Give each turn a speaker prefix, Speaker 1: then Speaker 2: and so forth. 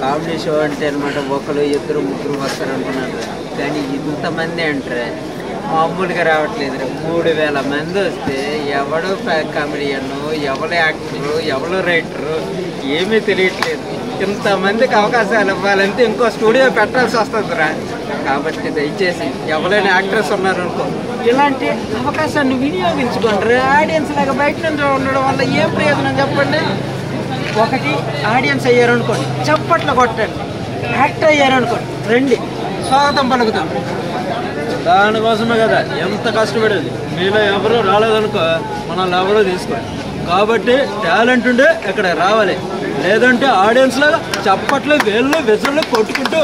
Speaker 1: Comedy show అంటే అనమాట ఒకరు ఇద్దరు ముగ్గురు వస్తారు అనుకున్నారు. కానీ ఇంతమంది అంటారే మామూలుగా రావట్లేదు మూడు వేల మంది వస్తే ఎవడు కామెడియన్ ఎవరు యాక్టరు ఎవడు రైటరు ఏమీ తెలియట్లేదు. ఇంతమందికి అవకాశాలు ఇవ్వాలంటే ఇంకో స్టూడియో పెట్టాల్సి వస్తుందిరా కాబట్టి దయచేసి ఎవరైనా యాక్టర్స్ ఉన్నారనుకో ఇలాంటి అవకాశాన్ని వినియోగించుకోండి ఆడియన్స్ లాగా బయట నుంచి ఉండడం వల్ల ఏం ప్రయోజనం చెప్పండి? ఒకటి ఆడియన్స్ అయ్యారనుకోండి చప్పట్లు కొట్టండి యాక్టర్ అయ్యారనుకోండి రండి స్వాగతం పలుకుతాం. దానికోసమే కదా ఎంత కష్టపడేది. మీలో ఎవరు రాలేదనుకో మనల్ని ఎవరో తీసుకోండి కాబట్టి టాలెంట్ ఉంటే ఇక్కడ రావాలి. లేదంటే ఆడియన్స్ లాగా చప్పట్లు వేళ్ళు విజలు కొట్టుకుంటూ